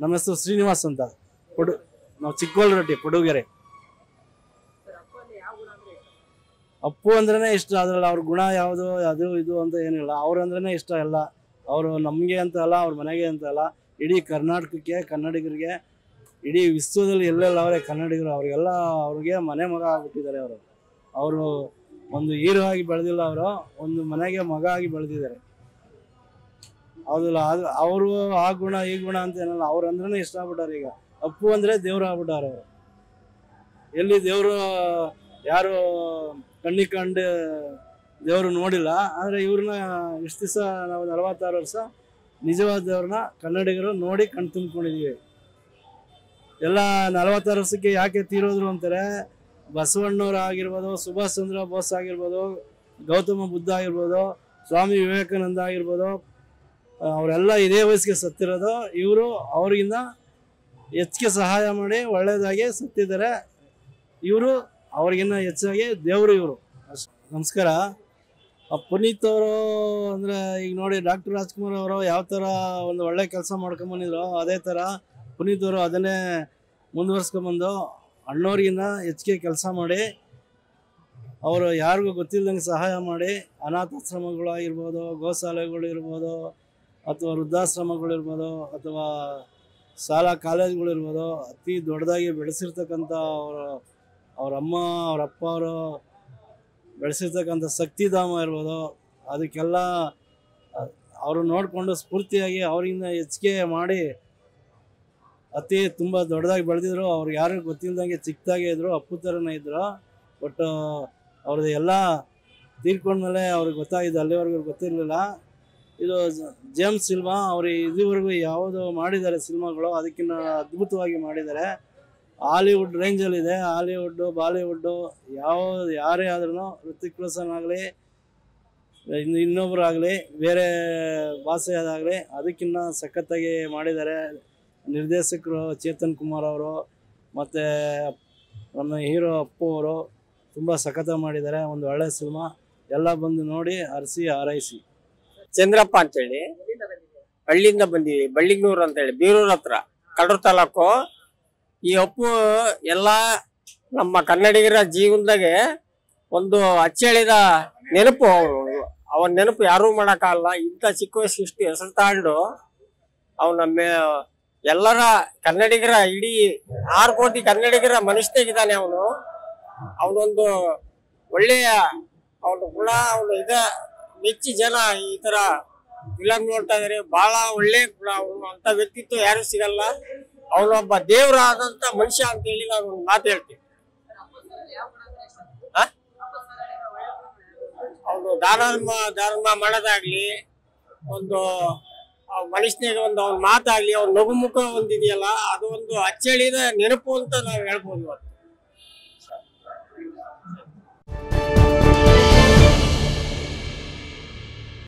ನಮ್ಮ ಹೆಸರು ಶ್ರೀನಿವಾಸ್ ಅಂತ. ಪಡು ನಾವು ಚಿಕ್ಕವಲ್ರೊಟ್ಟಿ ಪಡುಗೆರೆ ಅಪ್ಪು ಅಂದ್ರೇನೆ ಇಷ್ಟ, ಅದ್ರಲ್ಲಿ ಅವ್ರ ಗುಣ ಯಾವುದು, ಅದು ಇದು ಅಂತ ಏನಿಲ್ಲ. ಅವ್ರು ಅಂದ್ರೇನೆ ಇಷ್ಟ ಎಲ್ಲ. ಅವರು ನಮಗೆ ಅಂತ ಅಲ್ಲ, ಅವ್ರ ಮನೆಗೆ ಅಂತ ಅಲ್ಲ. ಇಡೀ ಕರ್ನಾಟಕಕ್ಕೆ, ಕನ್ನಡಿಗರಿಗೆ, ಇಡೀ ವಿಶ್ವದಲ್ಲಿ ಎಲ್ಲೆಲ್ಲ ಅವರೇ ಕನ್ನಡಿಗರು, ಅವರಿಗೆಲ್ಲ ಅವ್ರಿಗೆ ಮನೆ ಮಗ ಆಗ್ಬಿಟ್ಟಿದ್ದಾರೆ ಅವರು. ಅವರು ಒಂದು ಹೀರೋ ಆಗಿ ಬೆಳೆದಿಲ್ಲ ಅವರು, ಒಂದು ಮನೆಗೆ ಮಗ ಆಗಿ ಬೆಳೆದಿದ್ದಾರೆ. ಹೌದಲ್ಲ ಅದು ಅವರು ಆ ಗುಣ, ಈ ಗುಣ ಅಂತ ಏನಲ್ಲ, ಅವ್ರು ಅಂದ್ರೆ ಇಷ್ಟ ಆಗ್ಬಿಟ್ಟಾರೆ ಈಗ. ಅಪ್ಪು ಅಂದ್ರೆ ದೇವ್ರು ಆಗ್ಬಿಟ್ಟಾರೆ. ಅವರು ಎಲ್ಲಿ ದೇವರು, ಯಾರು ಕಣ್ಣಿ ಕಂಡು ದೇವರು ನೋಡಿಲ್ಲ, ಆದರೆ ಇವ್ರನ್ನ ಇಷ್ಟು ದಿವಸ ನಾವು ನಲವತ್ತಾರು ವರ್ಷ ನಿಜವಾದ ದೇವ್ರನ್ನ ಕನ್ನಡಿಗರು ನೋಡಿ ಕಣ್ ತುಂಬಿಕೊಂಡಿದೀವಿ. ಎಲ್ಲ ನಲವತ್ತಾರು ವರ್ಷಕ್ಕೆ ಯಾಕೆ ತೀರೋದ್ರು ಅಂತಾರೆ, ಬಸವಣ್ಣವ್ರು ಆಗಿರ್ಬೋದು, ಸುಭಾಷ್ ಚಂದ್ರ ಬೋಸ್ ಆಗಿರ್ಬೋದು, ಗೌತಮ ಬುದ್ಧ ಆಗಿರ್ಬೋದು, ಸ್ವಾಮಿ ವಿವೇಕಾನಂದ ಆಗಿರ್ಬೋದು ಅವರೆಲ್ಲ ಇದೇ ವಯಸ್ಸಿಗೆ ಸತ್ತಿರೋದು. ಇವರು ಅವ್ರಿಗಿಂತ ಹೆಚ್ಚಿಗೆ ಸಹಾಯ ಮಾಡಿ ಒಳ್ಳೆಯದಾಗಿ ಸತ್ತಿದ್ದಾರೆ. ಇವರು ಅವ್ರಿಗಿನ್ನ ಹೆಚ್ಚಾಗಿ ದೇವರು ಇವರು. ನಮಸ್ಕಾರ. ಪುನೀತ್ ಅವರು ಅಂದರೆ ಈಗ ನೋಡಿ ಡಾಕ್ಟರ್ ರಾಜ್ಕುಮಾರ್ ಅವರು ಯಾವ ಥರ ಒಂದು ಒಳ್ಳೆ ಕೆಲಸ ಮಾಡ್ಕೊಂಬಂದಿದ್ರು ಅದೇ ಥರ ಪುನೀತ್ ಅವರು ಅದನ್ನೇ ಮುಂದುವರ್ಸ್ಕೊಂಬಂದು ಅಣ್ಣವ್ರಿಗಿನ್ನ ಹೆಚ್ಚಿಗೆ ಕೆಲಸ ಮಾಡಿ, ಅವರು ಯಾರಿಗೂ ಗೊತ್ತಿಲ್ಲದಂಗೆ ಸಹಾಯ ಮಾಡಿ ಅನಾಥಾಶ್ರಮಗಳಾಗಿರ್ಬೋದು ಗೋಶಾಲೆಗಳು ಇರ್ಬೋದು ಅಥವಾ ವೃದ್ಧಾಶ್ರಮಗಳಿರ್ಬೋದು ಅಥವಾ ಶಾಲಾ ಕಾಲೇಜುಗಳಿರ್ಬೋದು ಅತಿ ದೊಡ್ಡದಾಗಿ ಬೆಳೆಸಿರ್ತಕ್ಕಂಥ ಅವರ ಅವ್ರ ಅಮ್ಮ, ಅವ್ರ ಅಪ್ಪ ಅವರು ಬೆಳೆಸಿರ್ತಕ್ಕಂಥ ಶಕ್ತಿಧಾಮ ಇರ್ಬೋದು. ಅದಕ್ಕೆಲ್ಲ, ಅವರು ನೋಡಿಕೊಂಡು ಸ್ಫೂರ್ತಿಯಾಗಿ ಅವರಿಂದ ಹೆಚ್ಚಿಗೆ ಮಾಡಿ ಅತಿ ತುಂಬ ದೊಡ್ಡದಾಗಿ ಬೆಳೆದಿದ್ರು. ಅವ್ರಿಗೆ ಯಾರಿಗೂ ಗೊತ್ತಿಲ್ಲದಂಗೆ ಚಿಕ್ಕದಾಗೆ ಇದ್ದರು ಅಪ್ಪು ಥರನೇ ಇದ್ದರು ಬಟ್, ಅವ್ರದ್ದು ಎಲ್ಲ ತೀರ್ಕೊಂಡ್ಮೇಲೆ ಅವ್ರಿಗೆ ಗೊತ್ತಾಗಿದೆ, ಅಲ್ಲಿವರೆಗೂ ಗೊತ್ತಿರಲಿಲ್ಲ. ಇದು ಜೇಮ್ಸ್ ಸಿಲ್ವಾ ಅವರು ಇದುವರೆಗೂ ಯಾವುದು ಮಾಡಿದ್ದಾರೆ ಸಿನಿಮಾಗಳು ಅದಕ್ಕಿಂತ ಅದ್ಭುತವಾಗಿ ಮಾಡಿದ್ದಾರೆ. ಹಾಲಿವುಡ್ ರೇಂಜಲ್ಲಿದೆ ಹಾಲಿವುಡ್ಡು ಬಾಲಿವುಡ್ಡು ಯಾವ, ಯಾರೇ ಆದ್ರೂ ಋತಿಕ್ ರೋಷನ್ ಆಗಲಿ ಇನ್ನು ಇನ್ನೊಬ್ಬರಾಗಲಿ ಬೇರೆ ಭಾಷೆಯದಾಗಲಿ ಅದಕ್ಕಿಂತ ಸಖತ್ತಾಗಿ ಮಾಡಿದ್ದಾರೆ. ನಿರ್ದೇಶಕರು ಚೇತನ್ ಕುಮಾರ್ ಅವರು, ಮತ್ತು ನಮ್ಮ ಹೀರೋ ಅಪ್ಪು ಅವರು, ತುಂಬ ಸಖತ್ತಾಗಿ ಮಾಡಿದ್ದಾರೆ. ಒಂದು ಒಳ್ಳೆಯ ಸಿನಿಮಾ, ಎಲ್ಲ ಬಂದು ನೋಡಿ ಹರಿಸಿ ಹಾರೈಸಿ. ಚಂದ್ರಪ್ಪ ಅಂತೇಳಿ. ಹಳ್ಳಿಯಿಂದ ಬಂದಿವಿ ಬಳ್ಳಿಗ್ನೂರ್ ಅಂತೇಳಿ. ಬೀರೂರ್ ಹತ್ರ. ಕಡೂರ್ ತಾಲೂಕು. ಈ ಅಪ್ಪು ಎಲ್ಲ ನಮ್ಮ ಕನ್ನಡಿಗರ ಜೀವನದಾಗೆ ಒಂದು ಅಚ್ಚಳಿದ ನೆನಪು ಅವನು ಅವನ ನೆನಪು ಯಾರೂ ಮಾಡೋಕ್ಕಾಗಲ್ಲ. ಇಂಥ ಚಿಕ್ಕ ವಯಸ್ಸು ಇಷ್ಟು ಹೆಸರು ತಾಂಡು ಅವನ ಮೇ ಎಲ್ಲರ ಕನ್ನಡಿಗರ ಇಡೀ ಆರು ಕೋಟಿ ಕನ್ನಡಿಗರ ಮನುಷ್ಯನಾಗಿದ್ದಾನೆ ಅವನು. ಅವನೊಂದು ಒಳ್ಳೆಯ ಅವನು ಗುಣ, ಅವನು ಇದ ಮೆಚ್ಚಿ ಜನ ಈ ತರ ಫಿಲಂ ನೋಡ್ತಾ ಇದಾರೆ. ಬಹಳ ಒಳ್ಳೆ ಗುಣ ಅವನು ಅಂತ ವ್ಯಕ್ತಿತ್ವ ಯಾರು ಸಿಗಲ್ಲ. ಅವನೊಬ್ಬ ದೇವರಾದಂತ ಮನುಷ್ಯ ಅಂತ ಹೇಳಿ ನಾನು ಮಾತು ಹೇಳ್ತೀನಿ. ಅವನು ದಾನ ಧರ್ಮ ಮಾಡೋದಾಗ್ಲಿ, ಒಂದು ಮನುಷ್ಯನಿಗೆ ಒಂದು ಅವ್ನ ಮಾತಾಗ್ಲಿ, ಅವ್ನ ನಗುಮುಖ ಒಂದಿದೆಯಲ್ಲ, ಅದು ಒಂದು ಅಚ್ಚಳಿದ ನೆನಪು ಅಂತ ನಾವು ಹೇಳ್ಬೋದು ಇವತ್ತು.